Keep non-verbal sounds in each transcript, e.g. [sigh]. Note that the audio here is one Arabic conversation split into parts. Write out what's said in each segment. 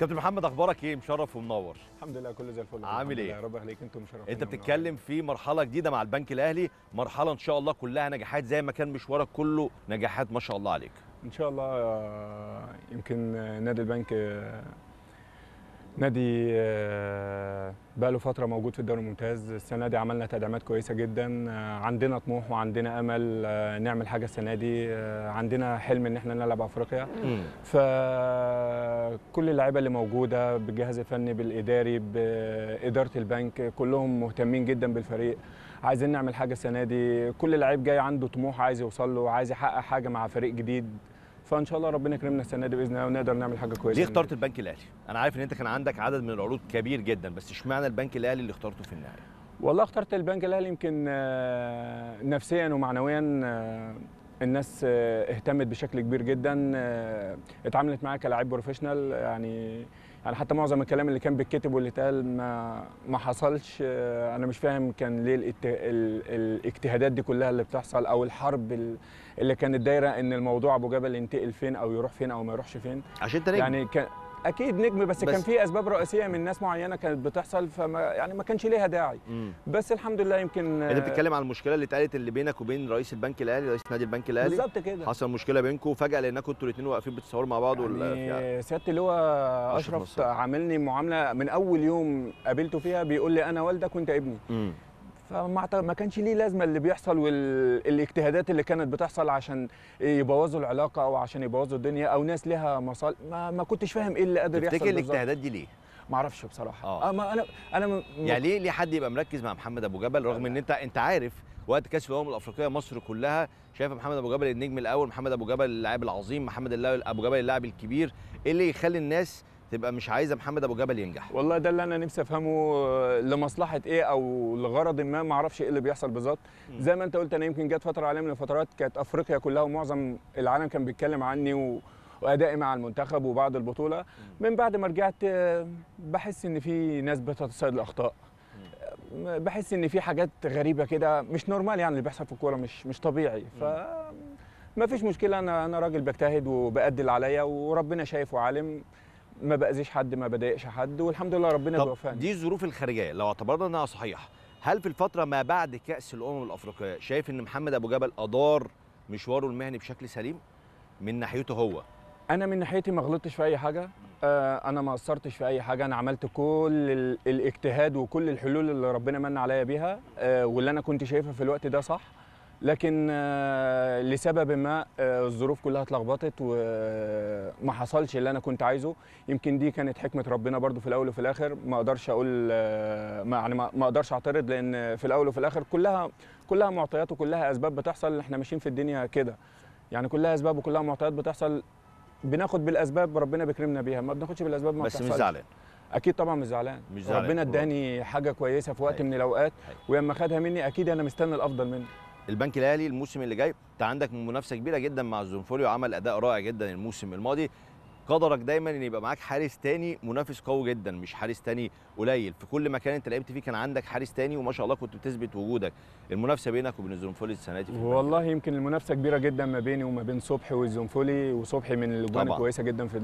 كابتن محمد أخبارك إيه؟ مشرف ومنور. الحمد لله كله زي الفل. عامل إيه؟ لله، ربنا يخليك أنتم مشرفين أنت بتتكلم في مرحلة جديدة مع البنك الأهلي مرحلة إن شاء الله كلها نجاحات زي ما كان مشوارك كله نجاحات ما شاء الله عليك. إن شاء الله آه، يمكن آه، نادي البنك آه، نادي آه، بقى له فترة موجود في الدوري الممتاز. السنة دي عملنا تدعيمات كويسة جدا. آه، عندنا طموح وعندنا أمل آه، نعمل حاجة السنة دي. عندنا حلم إن إحنا نلعب أفريقيا. فكل اللعيبة اللي موجودة بالجهاز الفني بالإداري بإدارة البنك كلهم مهتمين جدا بالفريق. عايزين نعمل حاجة السنة دي. كل لعيب جاي عنده طموح عايز يوصل له عايز يحقق حاجة مع فريق جديد. فإن شاء الله ربنا يكرمنا السنة دي بإذن الله ونقدر نعمل حاجة كويسة. ليه اخترت البنك الاهلي أنا عارف إن أنت كان عندك عدد من العروض كبير جدا بس اشمعنى البنك الاهلي اللي اخترته في النهاية؟ والله اخترت البنك الاهلي يمكن آه، نفسيا ومعنويا آه، الناس آه، اهتمت بشكل كبير جدا آه، اتعاملت معايا كلاعب بروفيشنال يعني يعني حتى معظم الكلام اللي كان بيتكتب واللي اتقال ما ما حصلش آه، أنا مش فاهم كان ليه الات- ال- الاجتهادات دي كلها اللي بتحصل أو الحرب ال- اللي كانت دايرة إن الموضوع أبو جبل ينتقل فين أو يروح فين أو ما يروحش فين. عشان أنت يعني كان أكيد نجم بس, بس- كان في أسباب رئيسية من ناس معينة كانت بتحصل فما يعني ما كانش ليها داعي مم. بس الحمد لله يمكن أنت بتتكلم عن المشكلة اللي اتقالت اللي بينك وبين رئيس البنك الأهلي رئيس نادي البنك الأهلي بالظبط كده حصل مشكلة بينكم فجاه لانكم أنتوا الاثنين واقفين بتصوروا مع بعض ولا في- يعني سياده اللواء أشرف أشرف. عاملني معاملة من أول يوم قابلته فيها بيقول لي أنا والدك وأنت ابني مم. فما ما كانش ليه لازمة اللي بيحصل والاجتهادات اللي كانت بتحصل عشان يبوظوا العلاقة أو عشان يبوظوا الدنيا أو ناس ليها مصالح ما, ما كنتش فاهم إيه اللي قادر يحصل تفتكر. الاجتهادات دي ليه ما أعرفش بصراحة. آه. ما أنا أنا م- يعني ليه ليه حد يبقى مركز مع محمد أبو جبل رغم إن أنت أنت عارف وقت كأس الأمم الأفريقية مصر كلها شايفة محمد أبو جبل النجم الأول محمد أبو جبل اللاعب العظيم محمد أبو جبل اللاعب الكبير إيه اللي يخلي الناس تبقى مش عايزة محمد أبو جبل ينجح. والله ده اللي أنا نفسي أفهمه آه، لمصلحة إيه أو لغرض ما ما أعرفش إيه اللي بيحصل بالظبط. زي ما أنت قلت أنا يمكن جت فترة عليا من الفترات كانت أفريقيا كلها ومعظم العالم كان بيتكلم عني و... وأدائي مع المنتخب وبعد البطولة. من بعد ما رجعت آه، بحس إن في ناس بتتصيد الاخطاء آه، بحس إن في حاجات غريبة كده مش نورمال يعني اللي بيحصل في الكورة مش مش طبيعي. ف ما فيش مشكلة أنا أنا راجل بجتهد وبأدي اللي عليا وربنا شايف وعالم. ما بأذيش حد ما بضايقش حد والحمد لله ربنا بيوفقني. دي الظروف الخارجية لو اعتبرنا إنها صحيحة هل في الفترة ما بعد كأس الأمم الأفريقية شايف إن محمد أبو جبل أدار مشواره المهني بشكل سليم؟ من ناحيته هو. أنا من ناحيتي ما غلطتش في أي حاجة. آه، أنا ما قصرتش في أي حاجة أنا عملت كل ال- الاجتهاد وكل الحلول اللي ربنا من عليا بيها. آه، واللي أنا كنت شايفها في الوقت ده صح. لكن آه، لسبب ما آه، الظروف كلها اتلخبطت وما حصلش اللي أنا كنت عايزه. يمكن دي كانت حكمة ربنا برضو في الأول وفي الآخر. ما أقدرش أقول آه، ما يعني ما أقدرش أعترض لأن في الأول وفي الآخر كلها كلها معطيات وكلها أسباب بتحصل. إحنا ماشيين في الدنيا كده. يعني كلها أسباب وكلها معطيات بتحصل. بناخد بالأسباب ربنا بيكرمنا بيها. ما بناخدش بالأسباب ما بس مش. زعلان. أكيد طبعا مش زعلان. مش زعلان. ربنا اداني حاجة كويسة في وقت أيوة. من الأوقات. ولما خدها مني أكيد أنا مستني الأفضل منه. البنك الاهلي الموسم اللي جاي. انت عندك منافسة كبيرة جدا مع الزنفولي وعمل أداء رائع جدا الموسم الماضي. قدرك دايما إن يبقى معاك حارس تاني منافس قوي جدا مش حارس تاني قليل. في كل مكان أنت لعبت فيه كان عندك حارس تاني وما شاء الله كنت بتثبت وجودك. المنافسة بينك وبين الزنفولي السنة دي والله يمكن المنافسة كبيرة جدا ما بيني وما بين صبحي والزنفولي وصبحي من الأجوان. الكويسة جدا في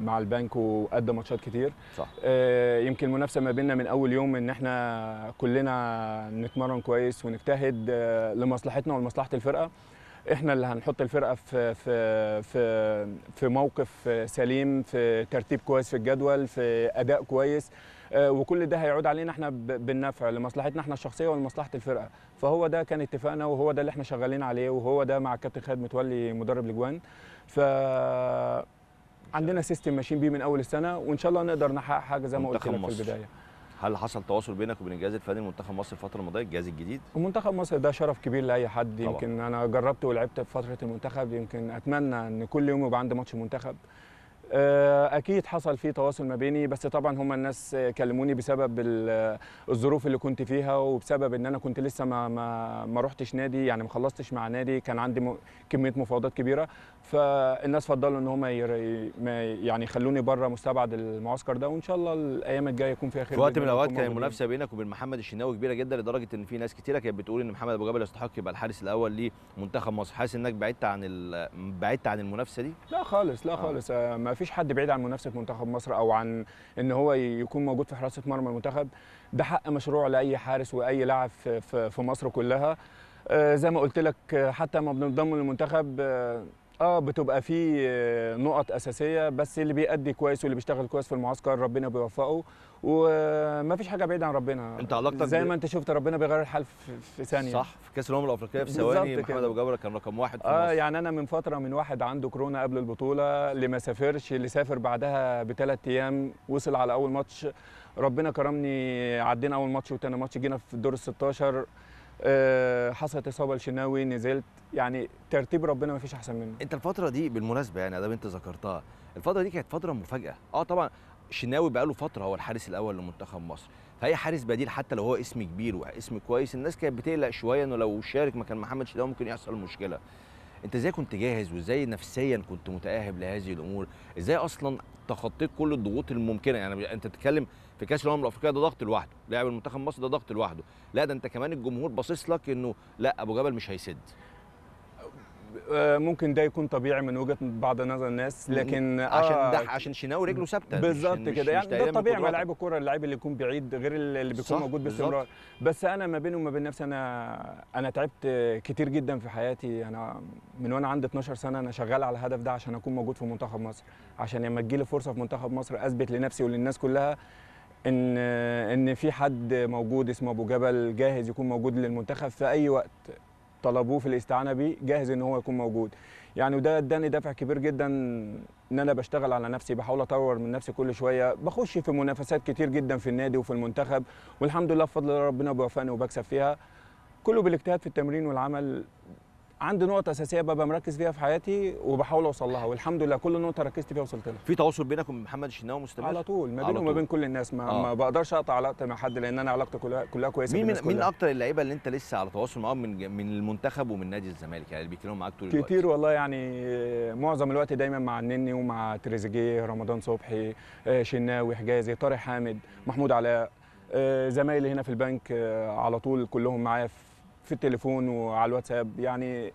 مع البنك وادى ماتشات كتير. صح. آه، يمكن المنافسة ما بيننا من أول يوم إن إحنا كلنا نتمرن كويس ونجتهد آه، لمصلحتنا ولمصلحة الفرقة. إحنا اللي هنحط الفرقة في في في في موقف سليم في ترتيب كويس في الجدول في أداء كويس. آه، وكل ده هيعود علينا إحنا بالنفع لمصلحتنا إحنا الشخصية ولمصلحة الفرقة. فهو ده كان اتفاقنا وهو ده اللي إحنا شغالين عليه وهو ده مع الكابتن خالد متولي مدرب الاجوان ف عندنا سيستم ماشيين بيه من أول السنة وإن شاء الله نقدر نحقق حاجة زي ما قلت لك في. البداية. هل حصل تواصل بينك وبين الجهاز الفني لمنتخب مصر الفترة الماضية الجهاز الجديد؟ ومنتخب مصر ده شرف كبير لأي حد. طبعاً. يمكن أنا جربت ولعبت في فترة المنتخب يمكن أتمنى إن كل يوم يبقى عندي ماتش منتخب. أكيد حصل فيه تواصل ما بيني بس طبعا هم الناس آه، كلموني بسبب ال- الظروف اللي كنت فيها وبسبب إن أنا كنت لسه ما ما ما رحتش نادي يعني ما خلصتش مع نادي كان عندي كمية مفاوضات كبيرة فالناس فضلوا إن هم يعني يخلوني بره مستبعد المعسكر ده وإن شاء الله الأيام الجاية يكون فيها خير في وقت من الأوقات كان. المنافسة بينك وبين محمد الشناوي كبيرة جدا لدرجة إن في ناس كتيرة كانت بتقول إن محمد أبو جبل يستحق يبقى الحارس الأول لمنتخب مصر حاسس إنك بعدت عن ال- بعدت عن المنافسة دي لا خالص لا آه. خالص آه. ما فيش حد بعيد عن منافسة منتخب مصر أو عن إن هو يكون موجود في حراسة مرمى المنتخب. ده حق مشروع لأي حارس وأي لاعب في, مصر كلها. آه، زي ما قلت لك آه، حتى لما بننضم للمنتخب آه بتبقى في آه، نقط أساسية بس اللي بيأدي كويس واللي بيشتغل كويس في المعسكر ربنا بيوفقه وما فيش حاجة بعيدة عن ربنا. أنت علاقتك زي ما انت شفت ربنا بيغير الحال في, ثانية. صح في كأس الأمم الأفريقية في ثواني. محمد أبو جبره كان رقم واحد في آه مصر. يعني أنا من فترة من واحد عنده كورونا قبل البطولة اللي ما سافرش اللي سافر بعدها بثلاث أيام وصل على أول ماتش. ربنا كرمني عدينا أول ماتش وتاني ماتش جينا في الدور ال 16 آه حصلت إصابة لشناوي نزلت. يعني ترتيب ربنا ما فيش أحسن منه. أنت الفترة دي بالمناسبة يعني ادام أنت ذكرتها الفترة دي كانت فترة مفاجأة. آه طبعا شناوي بقاله فترة هو الحارس الأول لمنتخب مصر. فأي حارس بديل حتى لو هو اسم كبير واسم كويس الناس كانت بتقلق شوية إنه لو شارك مكان محمد شناوي ممكن يحصل مشكلة. انت إزاي كنت جاهز وازاي نفسيا كنت متأهب لهذه الأمور؟ إزاي أصلا تخطيت كل الضغوط الممكنة؟ يعني انت بتتكلم في كأس الأمم الأفريقية ده ضغط لوحده لاعب المنتخب مصر ده ضغط لوحده لا ده انت كمان الجمهور باصص لك إنه لا أبو جبل مش هيسد. ممكن ده يكون طبيعي من وجهة بعض نظر الناس لكن عشان آه ده عشان شناوي رجله ثابتة بالظبط كده. يعني ده طبيعي مع. لعيب الكورة اللعيب اللي يكون بعيد غير اللي بيكون موجود. باستمرار. بس أنا ما بيني وما بين نفسي أنا أنا تعبت كتير جدا في حياتي. أنا من وأنا عندي 12 سنة أنا شغال على الهدف ده عشان أكون موجود في منتخب مصر. عشان لما تجيلي فرصة في منتخب مصر أثبت لنفسي وللناس كلها إن إن في حد موجود اسمه أبو جبل جاهز يكون موجود للمنتخب في أي وقت. طلبوه في الاستعانة بيه جاهز إن هو يكون موجود. يعني وده اداني دافع كبير جدا إن أنا بشتغل على نفسي بحاول أطور من نفسي كل شوية. بخش في منافسات كتير جدا في النادي وفي المنتخب والحمد لله بفضل ربنا بيوفقني وبكسب فيها. كله بالاجتهاد في التمرين والعمل عندي نقط أساسية ببقى مركز فيها في حياتي وبحاول أوصل لها والحمد لله كل نقطه ركزت فيها وصلت لها في تواصل بينك وبين محمد الشناوي مستمر على طول ما بيني وما. بين كل الناس ما, آه. ما بقدرش أقطع علاقتي مع حد لأن أنا علاقتي كلها كلها كويسة مين من مين كلها. أكتر اللعيبة اللي أنت لسه على تواصل معاهم من من المنتخب ومن نادي الزمالك يعني اللي بيتكلموا معاك طول الوقت كتير والله يعني معظم الوقت دايما مع النني ومع تريزيجيه رمضان صبحي آه، شناوي حجازي طارق حامد محمود علاء آه، زمايلي هنا في البنك آه، على طول كلهم معايا في- في التليفون وعلى الواتساب. يعني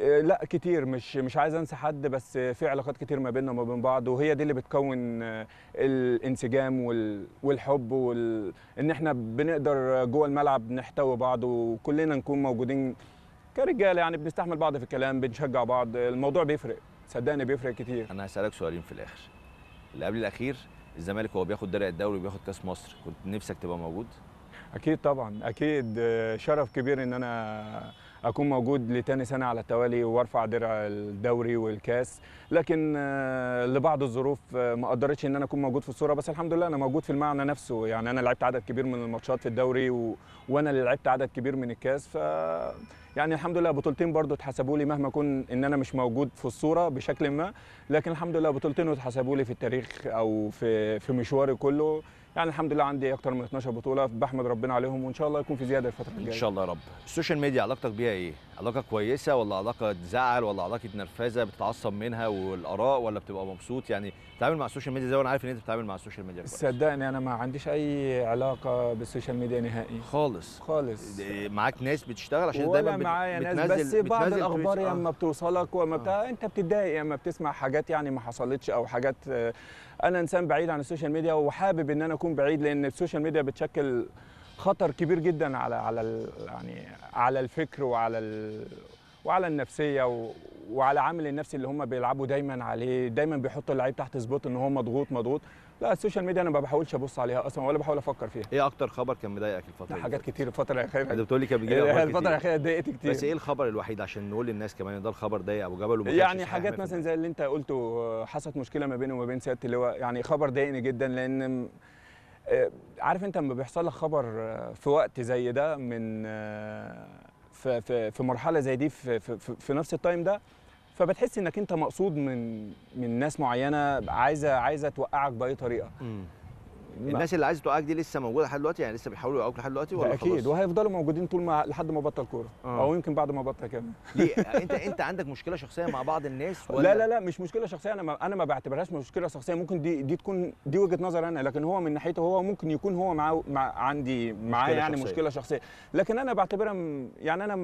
آه، لا كتير. مش مش عايز انسى حد بس في علاقات كتير ما بيننا وما بين بعض وهي دي اللي بتكون آه، الانسجام وال- والحب وال... ان إحنا بنقدر جوه الملعب نحتوي بعض وكلنا نكون موجودين كرجاله يعني بنستحمل بعض في الكلام بنشجع بعض. الموضوع بيفرق. صدقني بيفرق كتير. أنا هسألك سؤالين في الآخر. اللي قبل الأخير الزمالك وهو بياخد درع الدوري وبياخد كأس مصر. كنت نفسك تبقى موجود؟ أكيد طبعا. أكيد آه، شرف كبير إن أنا أكون موجود لتاني سنة على التوالي وأرفع درع الدوري والكاس. لكن آه، لبعض الظروف آه، ما قدرتش إن أنا أكون موجود في الصورة بس الحمد لله أنا موجود في المعنى نفسه. يعني أنا لعبت عدد كبير من الماتشات في الدوري و... وأنا اللي لعبت عدد كبير من الكاس. ف يعني الحمد لله بطولتين برضو اتحسبوا لي مهما كون إن أنا مش موجود في الصورة بشكل ما. لكن الحمد لله بطولتين اتحسبوا لي في التاريخ أو في في مشواري كله. يعني الحمد لله عندي أكتر من 12 بطولة بحمد ربنا عليهم وإن شاء الله يكون في زيادة الفترة إن الجايه شاء الله يا رب. السوشيال ميديا علاقتك بيها إيه؟ علاقة كويسة ولا علاقة تزعل ولا علاقة نرفزه بتتعصب منها والآراء ولا بتبقى مبسوط؟ يعني بتتعامل مع السوشيال ميديا زي وأنا عارف إن أنت بتتعامل مع السوشيال ميديا كويس. صدقني أنا ما عنديش أي علاقة بالسوشيال ميديا نهائي. خالص. خالص. معاك ناس بتشتغل عشان ولا دايما معايا ناس بس بعض الأخبار. يا آه. اما بتوصلك واما بتاع أنت بتتضايق اما بتسمع حاجات يعني ما حصلتش أو حاجات آه، أنا إنسان بعيد عن السوشيال ميديا وحابب إن أنا أكون بعيد لأن السوشيال ميديا بتشكل خطر كبير جدا على على يعني على الفكر وعلى ال وعلى النفسية و وعلى عامل النفسي اللي هم بيلعبوا دايما عليه دايما بيحطوا اللعيب تحت spot إن هو مضغوط مضغوط لا السوشيال ميديا أنا ما بحاولش أبص عليها أصلا ولا بحاول أفكر فيها إيه أكتر خبر كان مضايقك الفترة اللي حاجات؟ كتير الفترة الأخيرة أنت بتقول لي كان بيجي [laughs] الفترة. الأخيرة اتضايقت كتير بس إيه الخبر الوحيد عشان نقول للناس كمان إن ده الخبر ضايق أبو جبل وما يعني حاجات 100%. مثلا زي اللي أنت قلته حصلت مشكلة ما بيني وما بين سياده اللواء يعني خبر ضايقني جدا لأن آه، عارف أنت لما بيحصل لك خبر آه، في وقت زي ده من آه، في في في مرحلة زي دي في في, في- نفس التايم ده فبتحس إنك أنت مقصود من من ناس معينة عايزة عايزة توقعك بأي طريقة مم. الناس اللي عايزة توقعك دي لسه موجودة لحد دلوقتي يعني لسه بيحاولوا يوقعوك لحد دلوقتي ولا أكيد خلاص؟ وهيفضلوا موجودين طول ما لحد ما بطل كورة آه. أو يمكن بعد ما بطل كمان ليه [laughs] أنت أنت عندك مشكلة شخصية مع بعض الناس [laughs] ولا لا لا لا مش مشكلة شخصية أنا ما أنا ما بعتبرهاش مشكلة شخصية ممكن دي دي تكون دي وجهة نظر أنا لكن هو من ناحيته هو ممكن يكون هو معاه مع عندي معاه يعني شخصية. مشكلة شخصية لكن أنا بعتبرها م- يعني أنا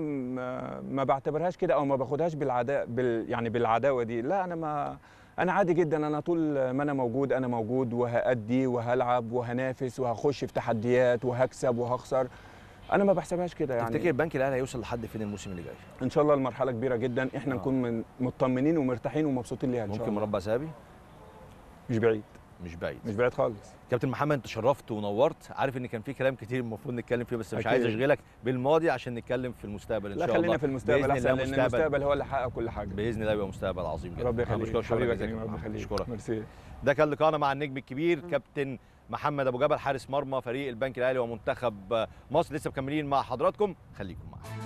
ما بعتبرهاش كده أو ما باخدهاش بالعداء بال يعني بالعداوة دي لا أنا ما أنا عادي جدا أنا طول ما أنا موجود أنا موجود وهأدي وهلعب وهنافس وهخش في تحديات وهكسب وهخسر. أنا ما بحسبهاش كده يعني. تفتكر البنك الأهلي هيوصل لحد فين الموسم اللي جاي؟ إن شاء الله المرحله كبيرة جدا. إحنا آه. نكون من مطمنين ومرتاحين ومبسوطين ليها إن شاء ممكن الله. مربع ذهبي مش بعيد. مش بعيد. مش بعيد خالص. كابتن محمد انت شرفت ونورت. عارف ان كان في كلام كتير المفروض نتكلم فيه بس مش. عايز أشغلك بالماضي عشان نتكلم في المستقبل إن لا شاء الله. خلينا في المستقبل أحسن لأن مستقبل- المستقبل هو اللي حقق كل حاجة. بإذن الله يبقى مستقبل عظيم جدا. ربي أنا يخليك ربي محمد. يخليك. اشكرك ميرسي. ده كان لقاءنا مع النجم الكبير كابتن محمد أبو جبل حارس مرمى فريق البنك الأهلي ومنتخب مصر. لسه مكملين مع حضراتكم. خليكم معانا.